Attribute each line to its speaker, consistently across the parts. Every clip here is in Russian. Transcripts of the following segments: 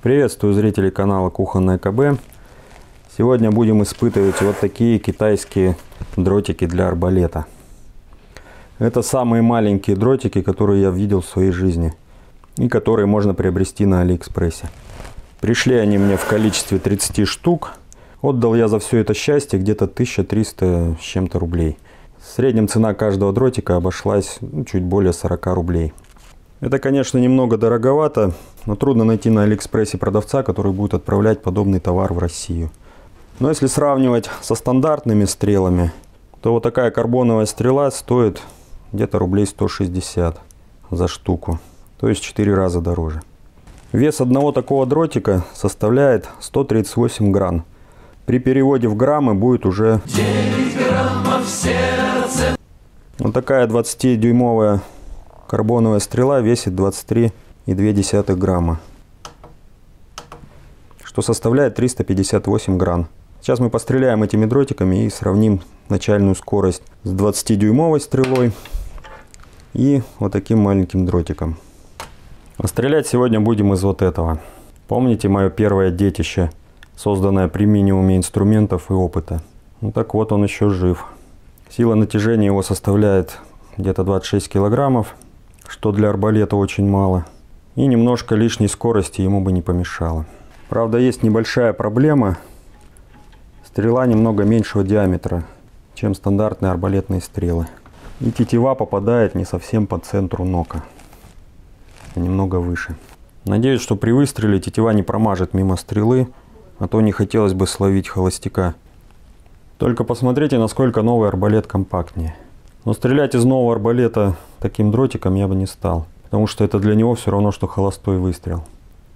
Speaker 1: Приветствую зрителей канала Кухонное КБ. Сегодня будем испытывать вот такие китайские дротики для арбалета. Это самые маленькие дротики, которые я видел в своей жизни и которые можно приобрести на Алиэкспрессе. Пришли они мне в количестве 30 штук. Отдал я за все это счастье где-то 1300 с чем-то рублей. В среднем цена каждого дротика обошлась ну, чуть более 40 рублей. Это, конечно, немного дороговато, но трудно найти на Алиэкспрессе продавца, который будет отправлять подобный товар в Россию. Но если сравнивать со стандартными стрелами, то вот такая карбоновая стрела стоит где-то рублей 160 за штуку, то есть 4 раза дороже. Вес одного такого дротика составляет 138 грамм. При переводе в граммы будет уже... Вот такая 20-дюймовая Карбоновая стрела весит 23,2 грамма, что составляет 358 грамм. Сейчас мы постреляем этими дротиками и сравним начальную скорость с 20-дюймовой стрелой и вот таким маленьким дротиком. А стрелять сегодня будем из вот этого. Помните мое первое детище, созданное при минимуме инструментов и опыта? Ну так вот он еще жив. Сила натяжения его составляет где-то 26 килограммов что для арбалета очень мало. И немножко лишней скорости ему бы не помешало. Правда, есть небольшая проблема. Стрела немного меньшего диаметра, чем стандартные арбалетные стрелы. И тетива попадает не совсем по центру нока, а немного выше. Надеюсь, что при выстреле тетива не промажет мимо стрелы, а то не хотелось бы словить холостяка. Только посмотрите, насколько новый арбалет компактнее. Но стрелять из нового арбалета таким дротиком я бы не стал, потому что это для него все равно, что холостой выстрел.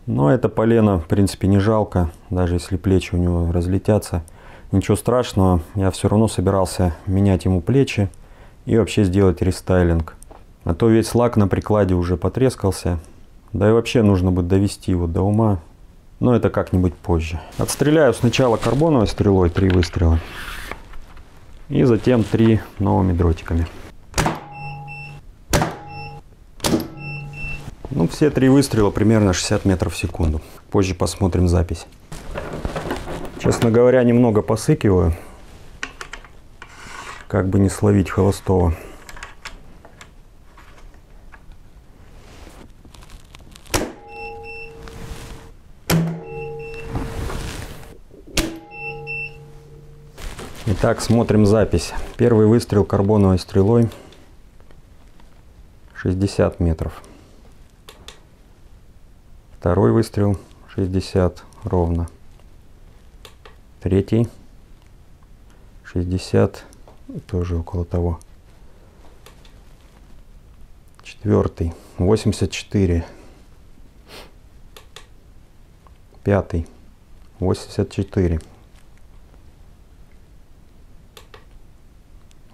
Speaker 1: Но это полено, в принципе, не жалко, даже если плечи у него разлетятся. Ничего страшного, я все равно собирался менять ему плечи и вообще сделать рестайлинг. А то весь лак на прикладе уже потрескался, да и вообще нужно будет довести его до ума, но это как-нибудь позже. Отстреляю сначала карбоновой стрелой три выстрела. И затем три новыми дротиками. Ну, все три выстрела примерно 60 метров в секунду. Позже посмотрим запись. Честно говоря, немного посыкиваю. Как бы не словить холостого. Итак, смотрим запись. Первый выстрел карбоновой стрелой 60 метров. Второй выстрел 60 ровно. Третий 60 тоже около того. Четвертый 84. Пятый 84.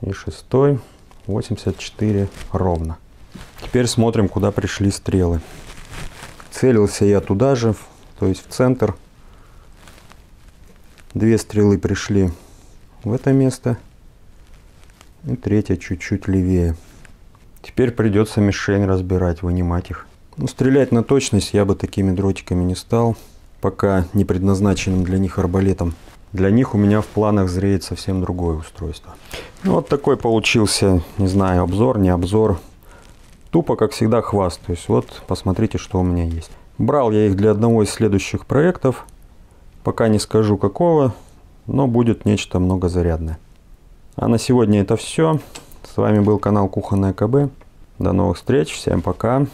Speaker 1: и шестой 84 ровно. Теперь смотрим, куда пришли стрелы. Целился я туда же, то есть в центр. Две стрелы пришли в это место. И третья чуть-чуть левее. Теперь придется мишень разбирать, вынимать их. Ну, стрелять на точность я бы такими дротиками не стал, пока не предназначенным для них арбалетом. Для них у меня в планах зреет совсем другое устройство. Ну, вот такой получился, не знаю, обзор, не обзор. Тупо, как всегда, хвастаюсь. Вот, посмотрите, что у меня есть. Брал я их для одного из следующих проектов. Пока не скажу какого, но будет нечто многозарядное. А на сегодня это все. С вами был канал Кухонное КБ. До новых встреч. Всем пока.